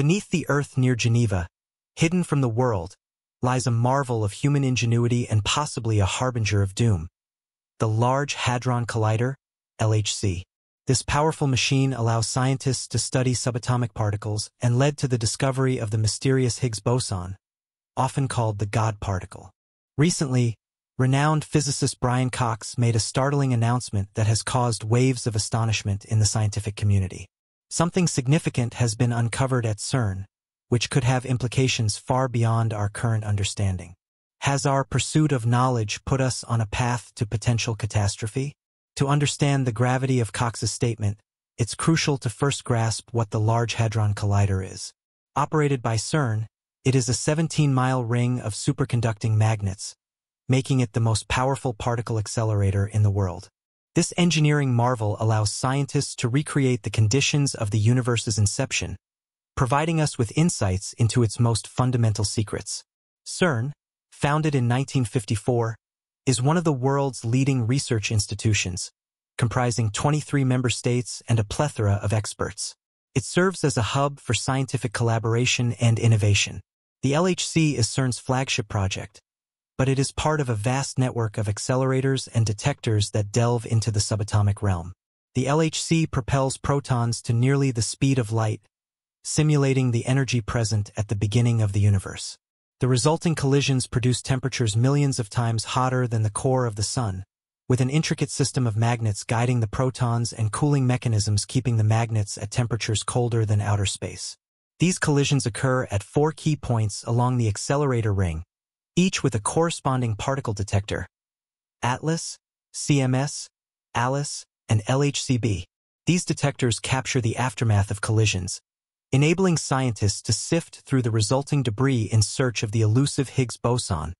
Beneath the Earth near Geneva, hidden from the world, lies a marvel of human ingenuity and possibly a harbinger of doom. The Large Hadron Collider, LHC. This powerful machine allows scientists to study subatomic particles and led to the discovery of the mysterious Higgs boson, often called the God particle. Recently, renowned physicist Brian Cox made a startling announcement that has caused waves of astonishment in the scientific community. Something significant has been uncovered at CERN, which could have implications far beyond our current understanding. Has our pursuit of knowledge put us on a path to potential catastrophe? To understand the gravity of Cox's statement, it's crucial to first grasp what the Large Hadron Collider is. Operated by CERN, it is a 17-mile ring of superconducting magnets, making it the most powerful particle accelerator in the world. This engineering marvel allows scientists to recreate the conditions of the universe's inception, providing us with insights into its most fundamental secrets. CERN, founded in 1954, is one of the world's leading research institutions, comprising 23 member states and a plethora of experts. It serves as a hub for scientific collaboration and innovation. The LHC is CERN's flagship project, but it is part of a vast network of accelerators and detectors that delve into the subatomic realm. The LHC propels protons to nearly the speed of light, simulating the energy present at the beginning of the universe. The resulting collisions produce temperatures millions of times hotter than the core of the sun, with an intricate system of magnets guiding the protons and cooling mechanisms keeping the magnets at temperatures colder than outer space. These collisions occur at four key points along the accelerator ring, each with a corresponding particle detector, ATLAS, CMS, ALICE, and LHCb. These detectors capture the aftermath of collisions, enabling scientists to sift through the resulting debris in search of the elusive Higgs boson,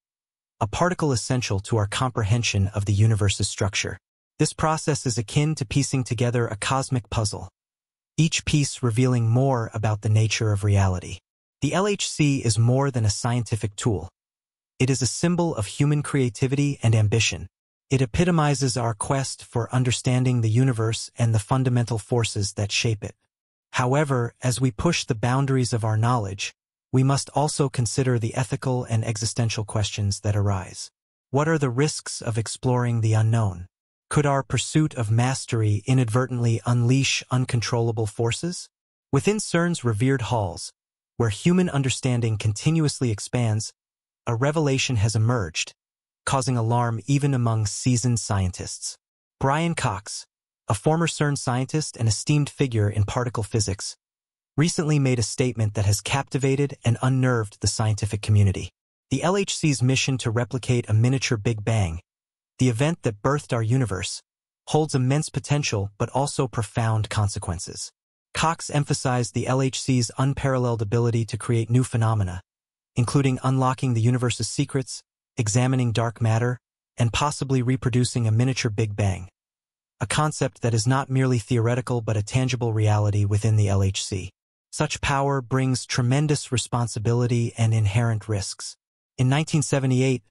a particle essential to our comprehension of the universe's structure. This process is akin to piecing together a cosmic puzzle, each piece revealing more about the nature of reality. The LHC is more than a scientific tool. It is a symbol of human creativity and ambition. It epitomizes our quest for understanding the universe and the fundamental forces that shape it. However, as we push the boundaries of our knowledge, we must also consider the ethical and existential questions that arise. What are the risks of exploring the unknown? Could our pursuit of mastery inadvertently unleash uncontrollable forces? Within CERN's revered halls, where human understanding continuously expands, a revelation has emerged, causing alarm even among seasoned scientists. Brian Cox, a former CERN scientist and esteemed figure in particle physics, recently made a statement that has captivated and unnerved the scientific community. The LHC's mission to replicate a miniature Big Bang, the event that birthed our universe, holds immense potential but also profound consequences. Cox emphasized the LHC's unparalleled ability to create new phenomena, including unlocking the universe's secrets, examining dark matter, and possibly reproducing a miniature Big Bang a concept that is not merely theoretical but a tangible reality within the LHC. Such power brings tremendous responsibility and inherent risks. In 1978,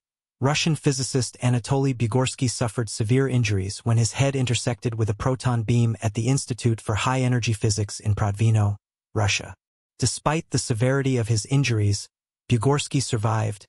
Russian physicist Anatoly Bugorsky suffered severe injuries when his head intersected with a proton beam at the Institute for High Energy Physics in Protvino, Russia. Despite the severity of his injuries, Bugorsky survived,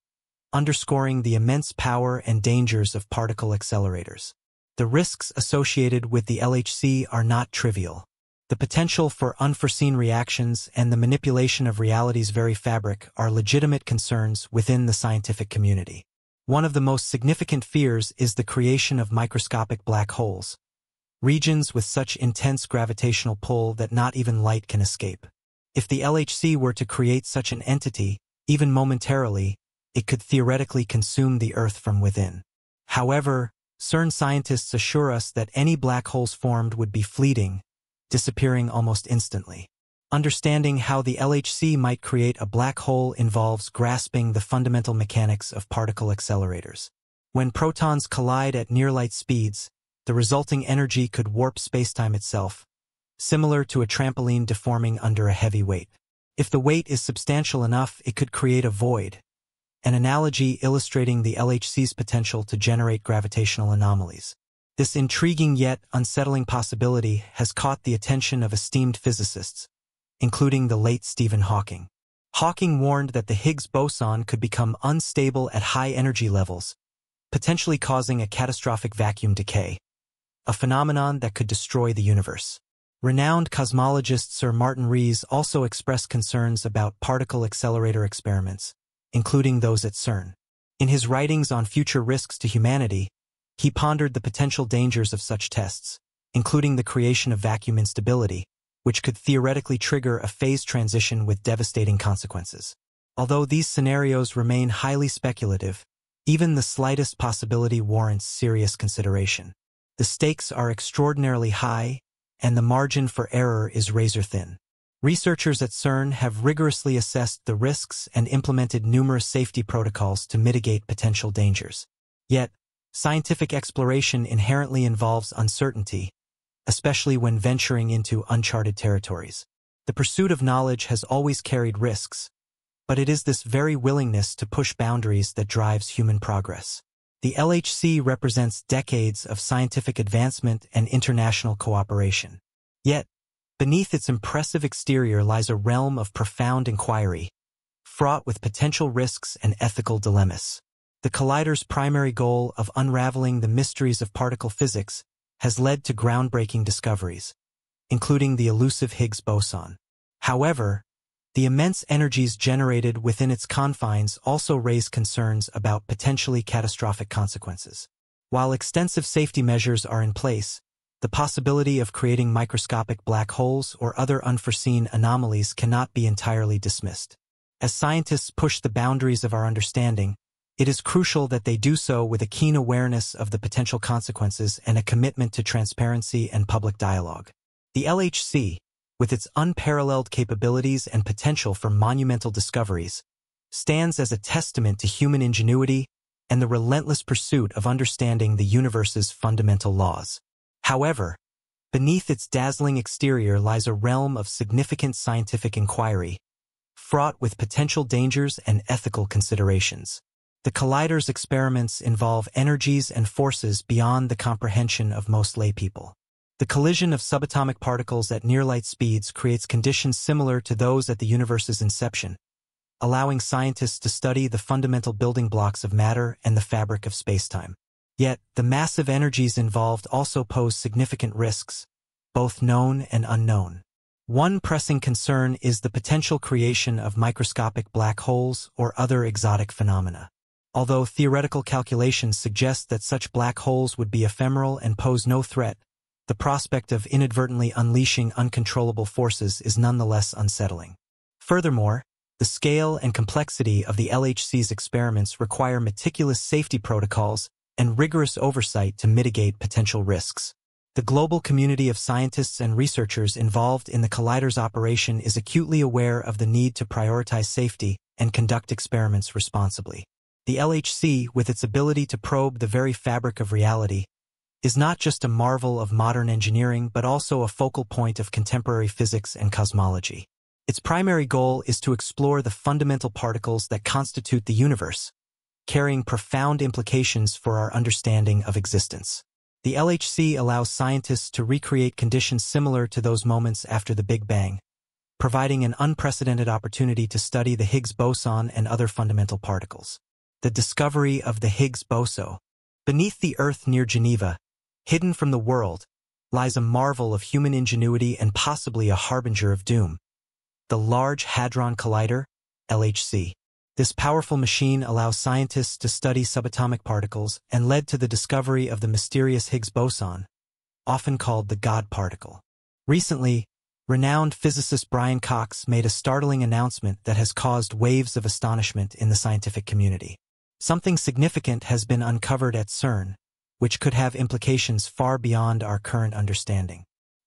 underscoring the immense power and dangers of particle accelerators. The risks associated with the LHC are not trivial. The potential for unforeseen reactions and the manipulation of reality's very fabric are legitimate concerns within the scientific community. One of the most significant fears is the creation of microscopic black holes, regions with such intense gravitational pull that not even light can escape. If the LHC were to create such an entity, even momentarily, it could theoretically consume the Earth from within. However, CERN scientists assure us that any black holes formed would be fleeting, disappearing almost instantly. Understanding how the LHC might create a black hole involves grasping the fundamental mechanics of particle accelerators. When protons collide at near-light speeds, the resulting energy could warp spacetime itself, similar to a trampoline deforming under a heavy weight. If the weight is substantial enough, it could create a void, an analogy illustrating the LHC's potential to generate gravitational anomalies. This intriguing yet unsettling possibility has caught the attention of esteemed physicists, including the late Stephen Hawking. Hawking warned that the Higgs boson could become unstable at high energy levels, potentially causing a catastrophic vacuum decay, a phenomenon that could destroy the universe. Renowned cosmologist Sir Martin Rees also expressed concerns about particle accelerator experiments, including those at CERN. In his writings on future risks to humanity, he pondered the potential dangers of such tests, including the creation of vacuum instability, which could theoretically trigger a phase transition with devastating consequences. Although these scenarios remain highly speculative, even the slightest possibility warrants serious consideration. The stakes are extraordinarily high and the margin for error is razor-thin. Researchers at CERN have rigorously assessed the risks and implemented numerous safety protocols to mitigate potential dangers. Yet, scientific exploration inherently involves uncertainty, especially when venturing into uncharted territories. The pursuit of knowledge has always carried risks, but it is this very willingness to push boundaries that drives human progress. The LHC represents decades of scientific advancement and international cooperation. Yet, beneath its impressive exterior lies a realm of profound inquiry, fraught with potential risks and ethical dilemmas. The Collider's primary goal of unraveling the mysteries of particle physics has led to groundbreaking discoveries, including the elusive Higgs boson. However, the immense energies generated within its confines also raise concerns about potentially catastrophic consequences. While extensive safety measures are in place, the possibility of creating microscopic black holes or other unforeseen anomalies cannot be entirely dismissed. As scientists push the boundaries of our understanding, it is crucial that they do so with a keen awareness of the potential consequences and a commitment to transparency and public dialogue. The LHC, with its unparalleled capabilities and potential for monumental discoveries, stands as a testament to human ingenuity and the relentless pursuit of understanding the universe's fundamental laws. However, beneath its dazzling exterior lies a realm of significant scientific inquiry, fraught with potential dangers and ethical considerations. The Collider's experiments involve energies and forces beyond the comprehension of most laypeople. The collision of subatomic particles at near-light speeds creates conditions similar to those at the universe's inception, allowing scientists to study the fundamental building blocks of matter and the fabric of spacetime. Yet, the massive energies involved also pose significant risks, both known and unknown. One pressing concern is the potential creation of microscopic black holes or other exotic phenomena. Although theoretical calculations suggest that such black holes would be ephemeral and pose no threat, the prospect of inadvertently unleashing uncontrollable forces is nonetheless unsettling. Furthermore, the scale and complexity of the LHC's experiments require meticulous safety protocols and rigorous oversight to mitigate potential risks. The global community of scientists and researchers involved in the Collider's operation is acutely aware of the need to prioritize safety and conduct experiments responsibly. The LHC, with its ability to probe the very fabric of reality, is not just a marvel of modern engineering, but also a focal point of contemporary physics and cosmology. Its primary goal is to explore the fundamental particles that constitute the universe, carrying profound implications for our understanding of existence. The LHC allows scientists to recreate conditions similar to those moments after the Big Bang, providing an unprecedented opportunity to study the Higgs boson and other fundamental particles. The discovery of the Higgs boson. Beneath the Earth near Geneva, Hidden from the world lies a marvel of human ingenuity and possibly a harbinger of doom. The Large Hadron Collider, LHC. This powerful machine allows scientists to study subatomic particles and led to the discovery of the mysterious Higgs boson, often called the God particle. Recently, renowned physicist Brian Cox made a startling announcement that has caused waves of astonishment in the scientific community. Something significant has been uncovered at CERN, which could have implications far beyond our current understanding.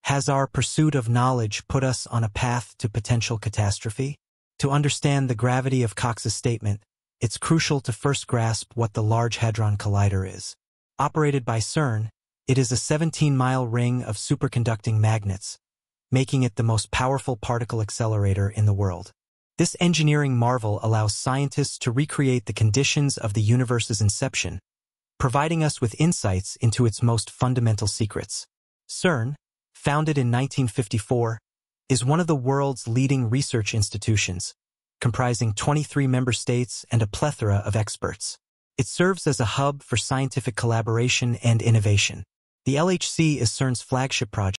Has our pursuit of knowledge put us on a path to potential catastrophe? To understand the gravity of Cox's statement, it's crucial to first grasp what the Large Hadron Collider is. Operated by CERN, it is a 17-mile ring of superconducting magnets, making it the most powerful particle accelerator in the world. This engineering marvel allows scientists to recreate the conditions of the universe's inception providing us with insights into its most fundamental secrets. CERN, founded in 1954, is one of the world's leading research institutions, comprising 23 member states and a plethora of experts. It serves as a hub for scientific collaboration and innovation. The LHC is CERN's flagship project